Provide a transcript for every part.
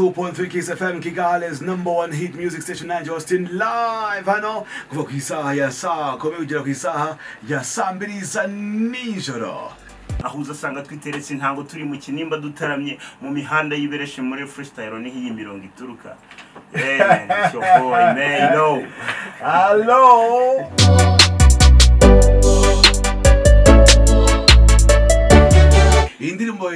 It is 102.3 Kiss FM Kigali's number one hit music station na Justin live hano kuva ku isaha ya saa kumi kugera ku isaha ya saa mbiri za nijoro aho uzasanga twiteretse ntabwo turi mu kinimba dutaramye mu mihanda y'ibereshe muri freestyle niho iyi mirongo ituruka. Eh, it's your boy, man, no. Hello iyi ndirimbo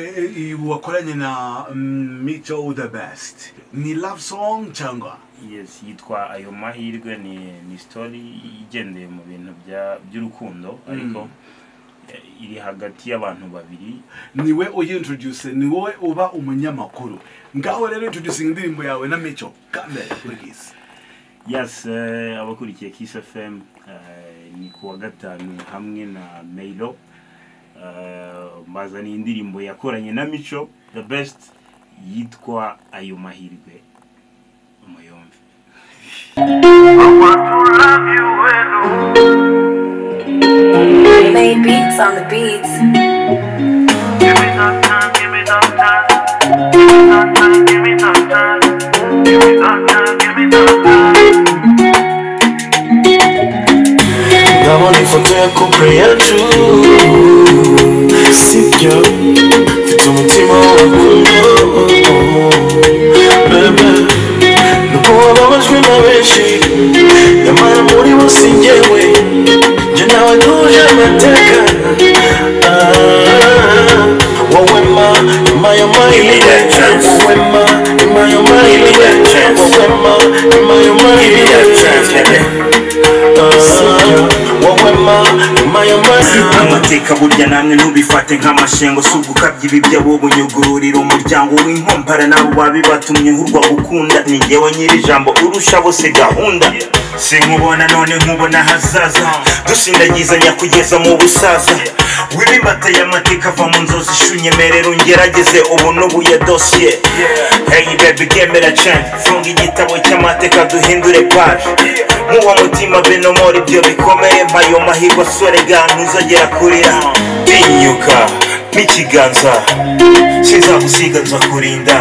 wakoranye na mm, Micho the best. Ni love song cyangwa yes yitwa ayo mahirwe ni ni story igendeye mu bintu bya- by'urukundo ariko eh, iri hagati y'abantu babiri. Niwe uyintroduce ni wowe uba umunyamakuru. Ngaho rero introducing indirimbo yawe na Micho kamere please. Yes eh, abakurikiye kiss fm eh, ni ku wa gatanu hamwe na mailo eh, mbazaniye indirimbo yakoranye na mico the best yitwa ayo mahirwe umuyumve Made beats on the beats. Give me some time, give me some time. Give me some time, give me some time. Give me some time, give me some time. ndabona ifoto ya couple yacu sibyo mfite umutima w'urukundo bebe nuko wababajwe na benshi nyamara muri bo si njyewe njye nawe tuje amateka Ah, wowe ma nyuma y'amahirwe wowe ma nyuma y'amahirwe wowe ma nyuma y'amahirwe wowe amateka burya namwe ntubifate nk'amashengo. Si ugukabya ibi byabo bunyugururira umuryango w'inkompara nabo babibatumye hurwa gukunda. Ni njyewe nyiri ijambo urusha bose gahunda. Sinkubona none nkubona hazaza. Dusindagizanya kugeza mu busaza. W'ibimbata y'amateka ava mu nzozi ishunyemerera ungerageze ubu n'ubuye dosiye hey baby gemera chan funga igitabo cy'amateka duhindure page nk'uwo mutima benomora ibyo bikomeye. Mpayo mahirwe asore ga ntuzagera kurira tinyuka n'ikiganza sinzagusiga nzakurinda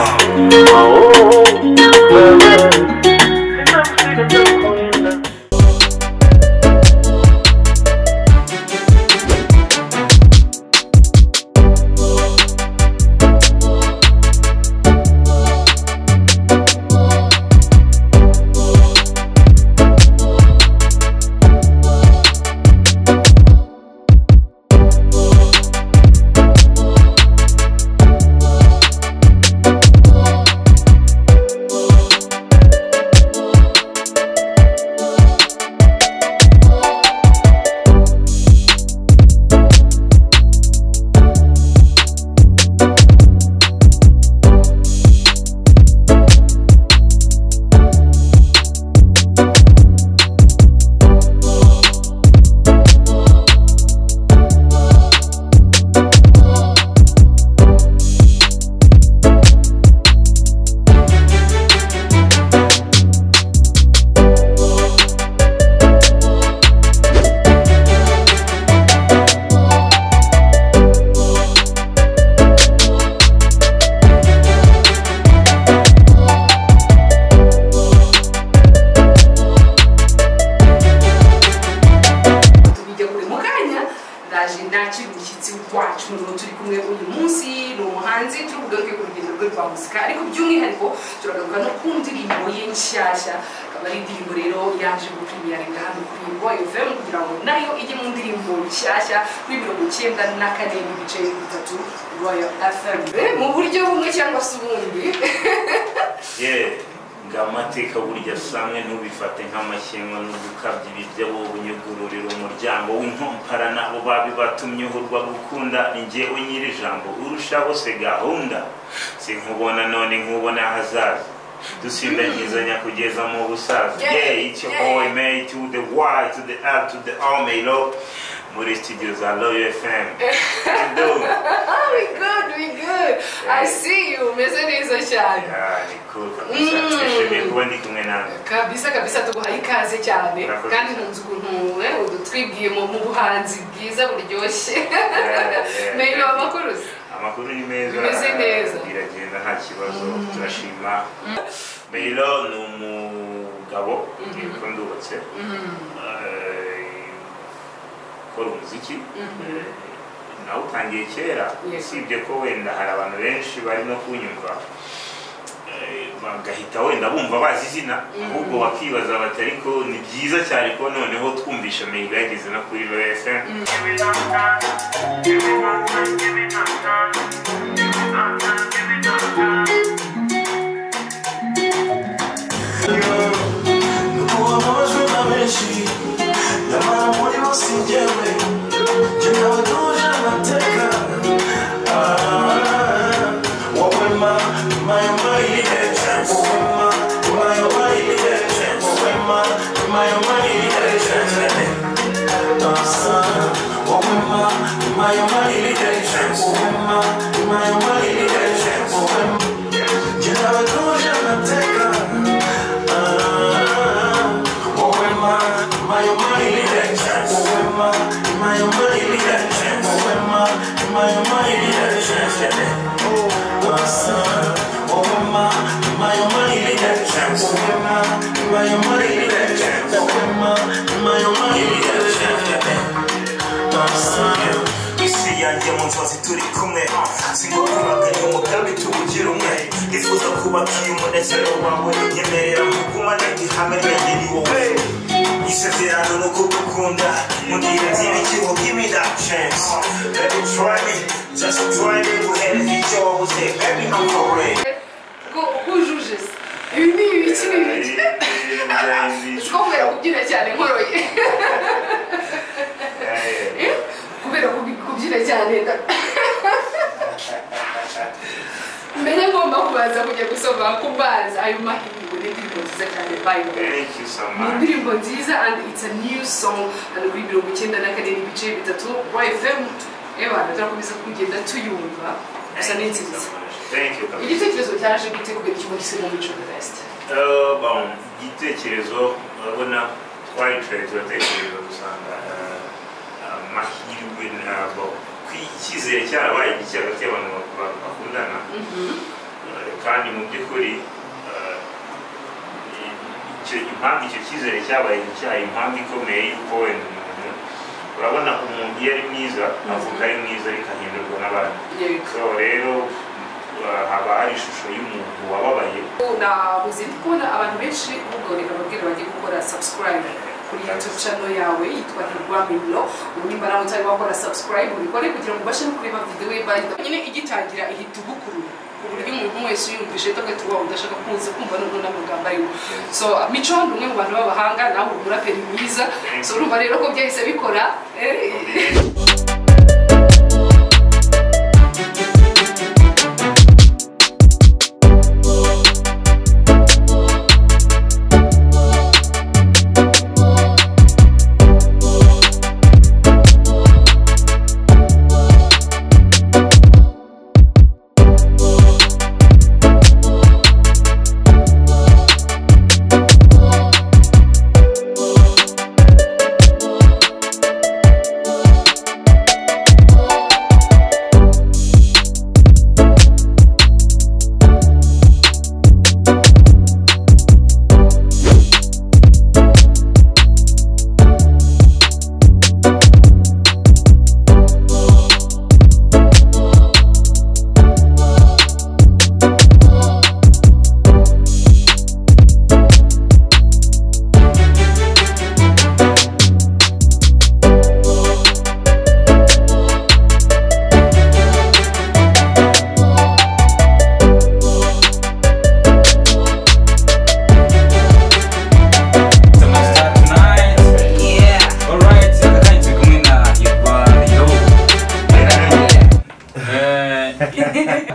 tubijya nakira umushyitsi wacu n'ubu turi kumwe uyu munsi ni umuhanzi turi bugaruke ku rugendo rwe rwa muzika. Ariko by'umwihariko turagaruka no ku ndirimbo ye nshyashya akaba ari indirimbo rero yaje gupremiyaringa hano kuri Royal FM kugira ngo na yo ijye mu ndirimbo nshyashya kuri mirongo icyenda na kane n'ibice bitatu Royal FM Eh, mu buryo bumwe cyangwa se ubundi. nga amateka burya samwe ntubifate nk'amashyengo no gukabya ibi byabo bunyugururira umuryango w'inkompara nabo babibatumye uhurwa gukunda njyewe nyiri ijambo urusha bose gahunda. Sinkubona none nkubona hazaza dusindagizanya kugeza mu busaza. Yeah, it's your boy man to the Y to the R to the O Melo muri studio za Loyo FM good we good I see you umeze neza cyane kabisa. Mm. kabisa tuguhaye ikaze cyane kandi ntunze ukuntu udutwibwiye mu buhanzi bwiza buryoshye menya amakuru amakuru ni meza. Bimeze neza. biragenda nta kibazo. Turashima. Meyiro ni umugabo? Niko ndubatse ukora umuziki nawutangiye kera usibye ko wenda hari abantu benshi bari no kunyumva eh, bagahita wenda bumva bazi izina ahubwo bakibaza bati ariko ni byiza cyane ko noneho twumvisha Meyiro yageze no kuri FM Give mu nzozi turi kumwe. Singukubaganya umugambi tuwugira umwe. Ndifuza kubaka iyo umunezero wawe. Nyemerera kugumana ihame ryanjye ni wowe. Isezerano ni ukugukunda mugira byibikiho give me that chance. Baby try me. Just try me. Guhereza icyo wabuze baby ko kujuje se ibi ni ibiki ni ibiki ko kubera kubyina cyane nkoroye. cyane mbere ngomba kubanza kujya gusoma ku mazi ayo mahirwe ni indirimbo nziza cyane so ni indirimbo nziza and it's a new song hano kuri mirongo icyenda na kane n'ibice bitatu wa fm ebana turakomeza kugenda tuyumva gusa ni nziza igitekerezo cyaje gute kubera ikigo gisemo mico best igitekerezo urabona twayicaye turatekereza dusanga amahirwe ntabwo icyizere cyarabaye gike hagati y'abantu ba- ba- bakundana kandi mu by'ukuri impamvu icyo cyizere cyabaye icyaha impamvu ikomeye y'uko wenda umuntu urabona umuntu iyo ari mwiza avuga ari mwiza ariko ahindurwa n'abandi rero haba hari ishusho y'umuntu wababaye nabuze kubona abantu benshi ahubwo reka babwire bagiye gukora subscribe kuri youtube channel yawe yitwa mimlo ubu nimba nawe utari wakora subscribe. Ubikore kugira ngo ubashe no kureba video ye bari nyine igitangira ihita ugukurura ku buryo umuntu wese uyumvise tugahita uba udashaka kuza kumva noneho n'amagambo ari we so mico ni umwe mu bantu b'abahanga nawe umuraperi mwiza so urumva rero ko byahise bikora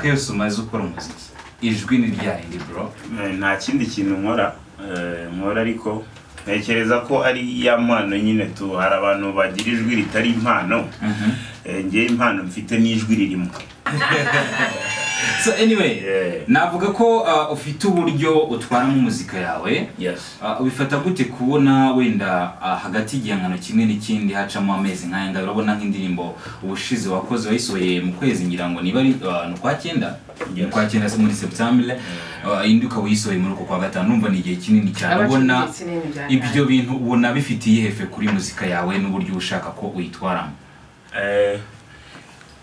eh, yose umaze ukora umuziki. Ijwi ni ryarindi bro? Eh, nta kindi kintu nkora. Eh, nkora ariko ntekereza ko ari ya mpano nyine tu. Hari abantu bagira ijwi ritari impano. Eh, njyewe impano mfite n'ijwi ririmo. so anyway navuga ko uh, ufite uburyo utwaramo muzika yawe. Yes. Uh, ubifata gute kubona wenda uh, hagati y'igihangano kimwe n'ikindi hacamo amezi nk'aya ngaya urabona nk'indirimbo ubushize wakoze wayisohoye mu kwezi ngira ngo niba ari uh, ukwa cyenda? Ukwa cyenda se muri septembre uh, indi ukaba uyisohoye muri uko kwa gatanu numva ni igihe kinini cyane. Ubona ibyo bintu ubona bifitiye hefe kuri muzika yawe n'uburyo ushaka ko uyitwaramo. Eh,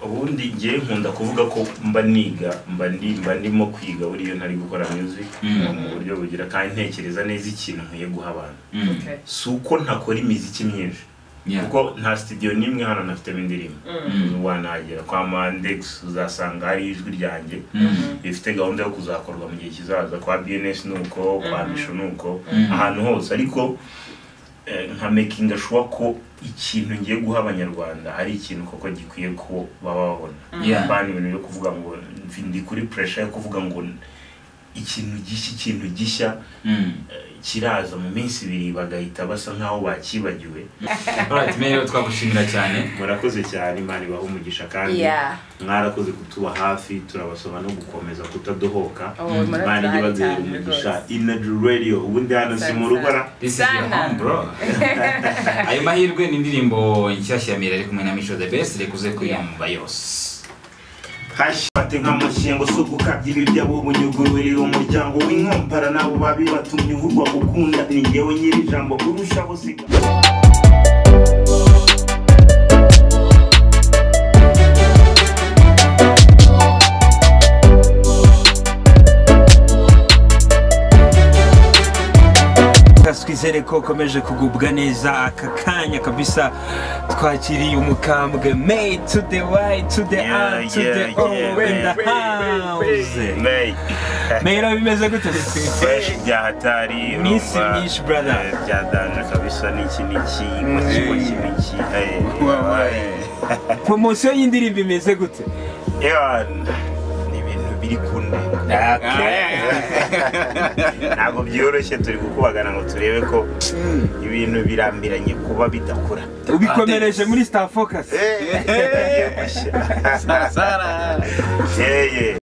ubundi ngiye nkunda kuvuga ko mba niga mba ndi mba ndimo kwiga buriya ntari gukora music Mm. mu buryo bugira kandi ntekereza neza ikintu nkwiye guha abantu. Mm. Si uko ntakora imiziki myinshi. Kuko nta studio n'imwe hano nafitemo indirimbo. Mm. wanagera kwa mandex uzasanga hari ijwi ryanjye. Rifite gahunda yo kuzakorwa mu gihe kizaza. Kwa bns nuko kwa misho nuko. Mm. ahantu hose. Ariko eh, nka making sure ko ikintu ngiye guha abanyarwanda ari ikintu koko gikwiye ko baba babona. Bani ibintu byo kuvuga ngo ndi kuri pressure yo kuvuga ngo ikintu gishya ikintu gishya Mm. eh, kiraza. Mu minsi ibiri bagahita basa nkaho bakibagiwe. Mayor, twagushimira cyane. Murakoze cyane imana ibaha umugisha kandi mwarakoze kutuba hafi turabasaba no gukomeza kutadohoka. Oh, imana ijye murabyari ibazera cyane umugisha inaji radio. Ubundi hano si mu rugo ra This is your Sana. home, bro. ayo mahirwe ni indirimbo nshyashya ya ari kumwe na Mico the Best reka uze kuyumva yose. Hashate nk'amushyengo si ugukabya ibiryo abo bunyugururira umuryango w'inkompara nabo babi batumye uhurwa gukunda. Ni ngewe nyiri ijambo urusha bose twizere ko ukomeje kugubwa neza aka kanya kabisa twakiriye umukambwe. May to the y to the r to the o man. house. mayiro bimeze gute? Fresh bya hatari Minsi myinshi, brother. eh, byadanje kabisa n'iki n'iki inkozi n'iki n'iki promosiyo y'indirimbo imeze gute? Biri kunde ntabwo byoroshye turi gukubagana ngo turebe ko ibintu birambiranye kuba bidakura. Ubikomereje muri star focus.